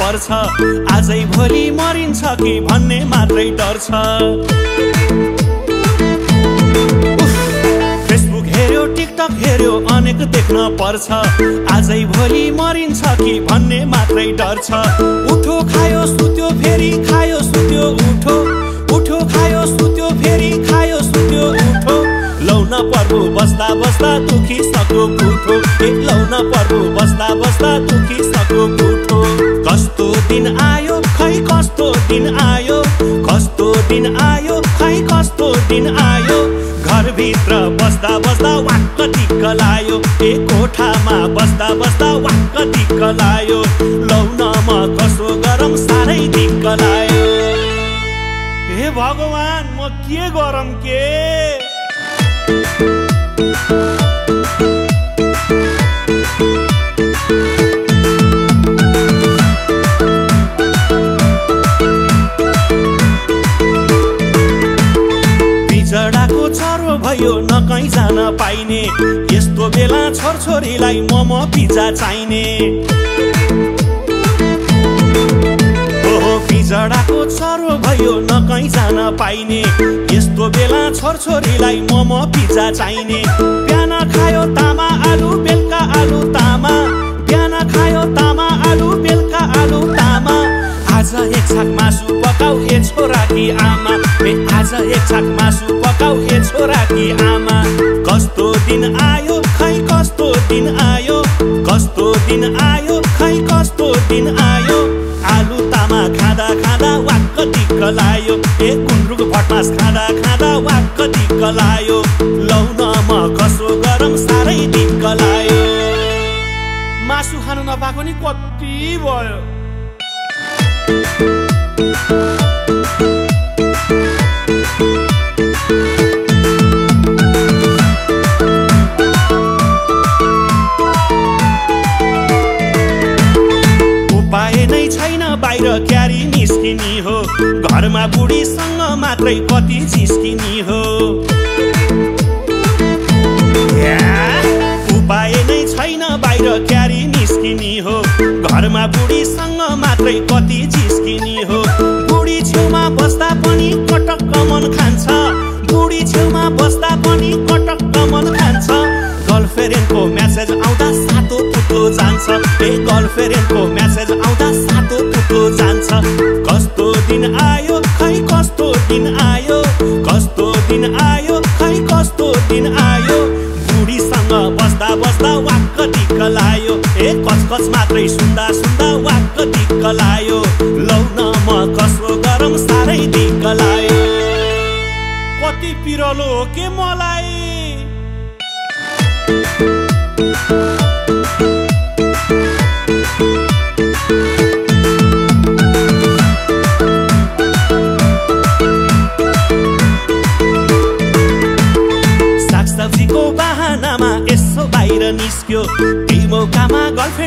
पर्छ। आजै भोलि मरिन्छ कि भन्ने मात्रै डर छ। फेसबुक हेऱ्यो टिकटक हेऱ्यो अनेक देख्न पर्छ। आजै भोलि मरिन्छ कि भन्ने मात्रै डर छ। उठो खायो सुत्यो फेरि खायो सुत्यो उठो। उठो खायो सुत्यो फेरि खायो सुत्यो उठो। लौन पर्बु बस्दा बस्दा दुखी सको ए लौन पर्बु बस्दा बस्दा दुखी दिन आयो खै कस्तो दिन आयो? कस्तो दिन आयो खै कस्तो दिन आयो? घरभित्र बस्दा बस्दा वाक्क दिक्क लायो। ए कोठामा बस्दा बस्दा वाक्क दिक्क लायो। लौनमा कसो गरम साह्रै दिक्क लायो। हे भगवान म के गरम के? कहीँ जान पाइने। यस्तो बेला छोरछोरीलाई मोमो पिज्जा चाहिने। ओहो बिजडाको चरो भयो न कहीँ जान पाइने। यस्तो बेला छोरछोरीलाई मोमो पिज्जा चाहिने। बिहान खायो तामा आलु बेलुका आलु तामा। बिहान खायो तामा आलु बेलुका आलु तामा। आज एक छाक मासु पकाउ ए छोरा कि आमा आज एक छाक मासु पकाउ ए छोरा कि आमा। कस्तो दिन आयो खै कस्तो दिन आयो। कस्तो दिन आयो खै कस्तो दिन आयो। आलु तामा खाँदा खाँदा वाक्क दिक्क लायो। ए गुन्द्रुक भटमास खाँदा खाँदा वाक्क दिक्क लायो। लौनमा कसो गरम साह्रै दिक्क लायो। मासु खानु नपाएको नि कति भयो। नै छैन बाहिर क्यारी निस्किने हो। घरमा बुढीसँग मात्रै कति जिस्किने हो। उपाय नै छैन बाहिर क्यारी निस्किने हो। घरमा बुढीसँग मात्रै कति जिस्किने हो। बुढी छेउमा बस्दा पनि गर्लफ्रेन्डको म्यासेज आउँदा सातो पुतो जान्छ। कस्तो दिन आयो खै कस्तो दिन आयो? कस्तो दिन आयो खै कस्तो दिन आयो? बुढीसँग बस्दा बस्दा वाक्क दिक्क लायो। ए कचकच मात्रै सुन्दा सुन्दा वाक्क दिक्क लायो। लौनमा कसो गरम साह्रै दिक्क लायो। कति पिरलो हो के मलाई?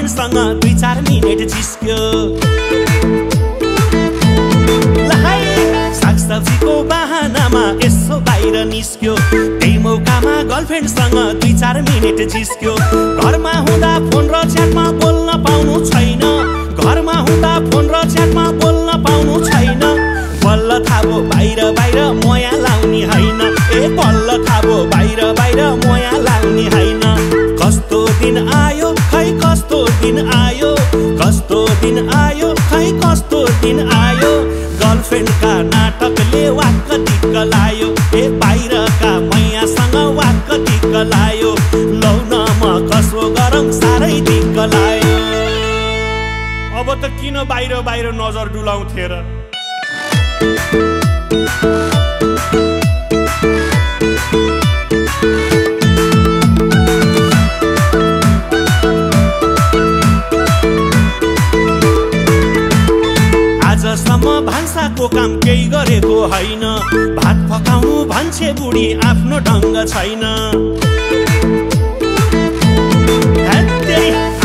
मौकामा गर्लफ्रेन्डसँग दुई चार मिनट है, सागसब्जीको बाहनामा यसो बाहिर निस्क्यो। त्यही मौकामा गर्लफ्रेन्डसँग दुई चार मिनट जिस्क्यो। घरमा हुँदा फोन र च्याटमा बोल्न पाउनु छैन। घरमा हुँदा फोन र च्याटमा बोल्न पाउनु छैन। बल्ल थाबो बाहिर बाहिर मोया लाउने होइन। ए बल्ल थाबो बाहिर बाहिर मोया लाउने होइन। कस्तो दिन आयो? खै कस्तो दिन आयो? गर्लफ्रेन्डका नाटकले वाक्क दिक्क लायो। ए बाहिरका मैयासँग वाक्क दिक्क लायो। लौनमा कसो गरम साह्रै दिक्क लायो। अब त किन बाहिर बाहिर नजर डुलाउँथे र? आजसम्म भान्साको काम केही गरेको होइन। भात पकाउनु भन्छे बुढी आफ्नो ढङ्ग छैन।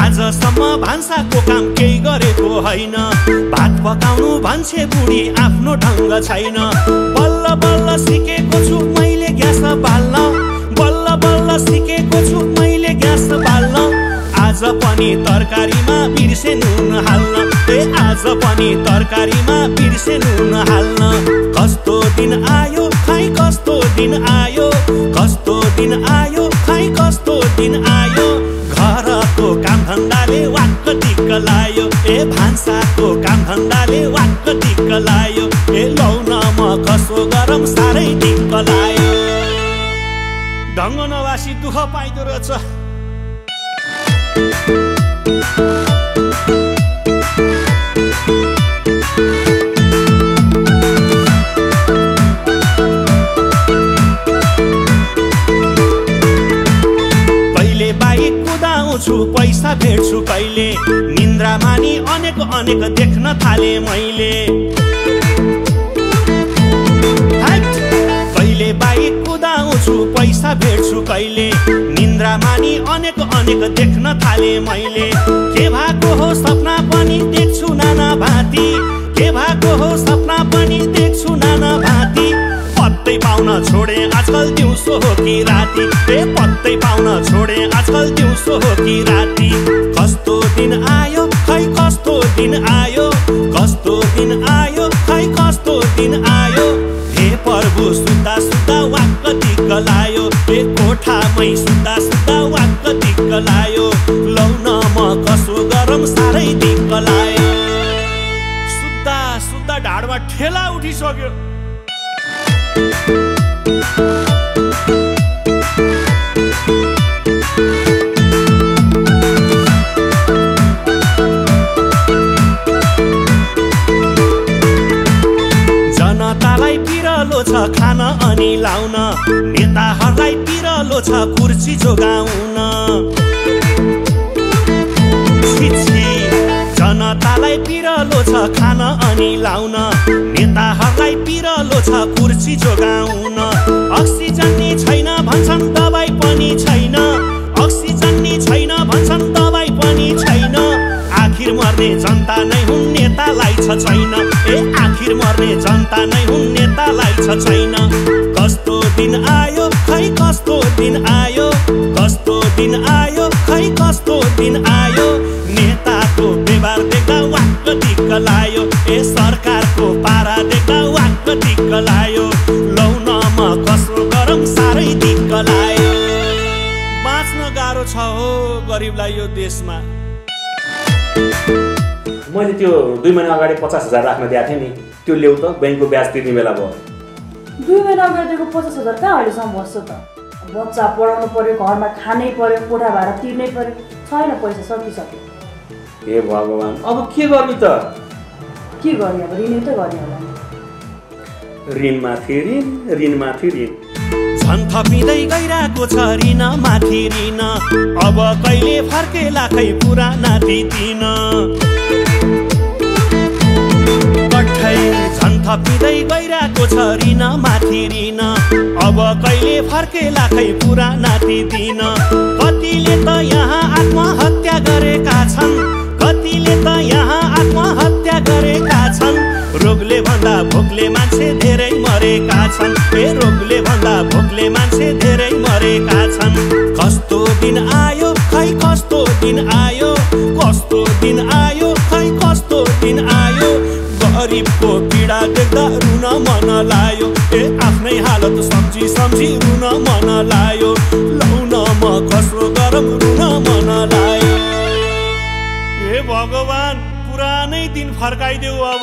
आजसम्म भान्साको काम केही गरेको होइन। भात पकाउनु भन्छे बुढी आफ्नो ढङ्ग छैन। बल्ल बल्ल सिकेको तरकारीमा बिर्सेनु नहाल्न कस्तो दिन आयो खै कस्तो दिन आयो? कस्तो दिन आयो खै कस्तो दिन आयो? घरको काम धन्दाले वाक्क दिक्क लायो। ए भान्साको काम धन्दाले वाक्क दिक्क लायो। ए लौन म कसो गरम साह्रै दिक्क लायो। ढङ्ग नवासी दुःख पाइदो रहेछ। कहिले निन्द्रा मानि अनेक अनेक देख्न थाले मैले। कहिले बाइक कुदाउँछु पैसा भेट्छु कहिले। निन्द्रा मानि अनेक अनेक देख्न थाले मैले। के भएको हो सपना पनि देख्छु नाना भाती। के भएको हो सपना पनि देख्छु नाना भाती। पत्तै पाउन छोडे आजकल दिउँसो हो कि राति। ए पत्तै पाउन छोडे आजकल दिउँसो हो कि राति। दिन आयो कस्तो दिन आयो खै कस्तो दिन आयो? हे प्रभु सुत्दा सुत्दा वाक्क दिक्क लायो। ए कोठामै सुत्दा सुत्दा वाक्क दिक्क लायो। लौन म कसो गरम साह्रै दिक्क लायो। सुत्दा सुत्दा ढाडमा ठेला उठिसक्यो। पिरलो छ खान अनि लाउन। नेताहरूलाई पिरलो छ कुर्सी जोगाउन। जनतालाई पिरलो छ खान अनि लाउन। नेताहरूलाई पिरलो छ कुर्सी जोगाउन। अक्सिजन नि छैन भन्छन् दबाई पनि छैन। अक्सिजन नि छैन भन्छन् दबाई पनि छैन। आखिर मर्ने जनता नै हुन् नेतालाई छ छैन। ए आखिर मर्ने जनता नै हुन् नेतालाई छ छैन। कस्तो दिन आयो खै कस्तो दिन आयो? कस्तो दिन आयो खै कस्तो दिन आयो? नेताको व्यवहार देख्दा वाक्क दिक्क लायो ए सरकारको पारा देख्दा वाक्क दिक्क लायो लौन म कसो गरम साह्रै दिक्क लायो बाँच्न गाह्रो छ हो गरिबलाई यो देशमा। त्यो दुई महिना अगाडि पचास हजार राख्न दिएको थिएँ नि त्यो ल्याउ त ब्याङ्कको ब्याज तिर्ने बेला भयो। दुई महिना अगाडि दिएको पचास हजार कहाँ अहिलेसम्म बस्छ त? बच्चा पढाउनु पर्यो घरमा खानै पर्यो कोठा भाडा तिर्नै पर्यो छैन पैसा सकिसक्यो। हे भगवान्। अब के गर्ने त? के गर्ने अब? ऋण त गर्ने होला ऋणमाथि ऋण ऋणमाथि ऋण। झन् थपिँदै गइरहेको छ ऋण माथि ऋण अब कहिले फर्केला खै पुराना दिदिन झन् थपिँदै गइरहेको छ ऋण माथि ऋण अब कहिले फर्केला खै पुराना दिदिन कतिले त यहाँ आत्महत्या गरेका छन्। कतिले त यहाँ आत्महत्या गरेका छन् रोगले भन्दा भोकले मान्छे पीडा देख्दा रुन मन लायो। ए आफ्नै हालत सम्झी सम्झी रुन मन लायो। लौन म कसो गरम रुन मन लायो। हे भगवान् पुरानै दिन फर्काइदेऊ अब।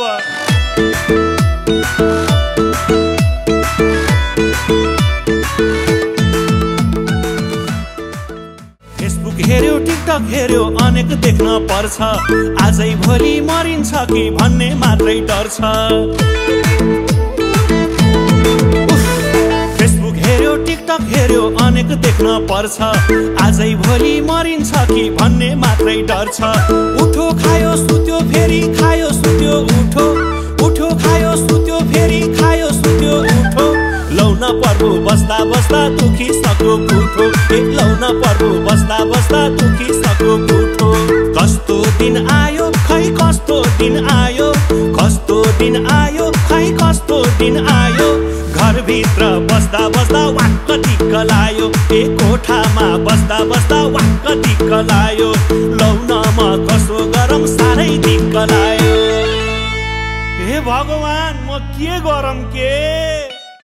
हेऱ्यो अनेक देख्न पर्छ। आजै भोलि मरिन्छ कि भन्ने मात्रै डर छ फेसबुक हेऱ्यो टिकटक हेऱ्यो अनेक देख्न पर्छ। आजै भोलि मरिन्छ कि भन्ने मात्रै डर छ उठो खायो सुत्यो फेरि खायो सुत्यो उठो। उठो खायो सुत्यो फेरि खायो सुत्यो उठो। लौन पर्बु बस्दा बस्दा दुखी पर्बु बस्दा बस्दा दुखी सक्यो कुठो कस्तो दिन आयो खै कस्तो दिन आयो? कस्तो दिन आयो खै कस्तो दिन आयो? घरभित्र बस्दा बस्दा वाक्क दिक्क लायो। ए कोठामा बस्दा बस्दा वाक्क दिक्क लायो। म कसो गरम साह्रै दिक्क लायो। भगवान् म के गरम के?